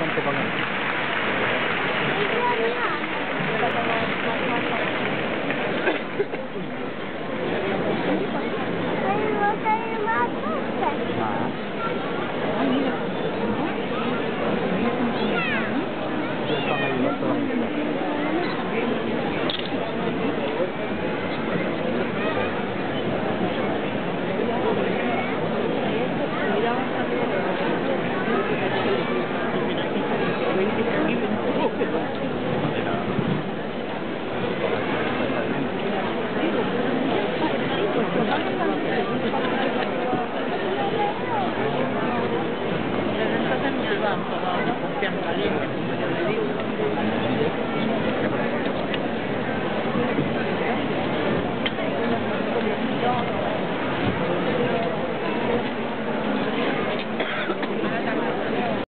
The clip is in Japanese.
Saan ka ba ngayon? Gracias.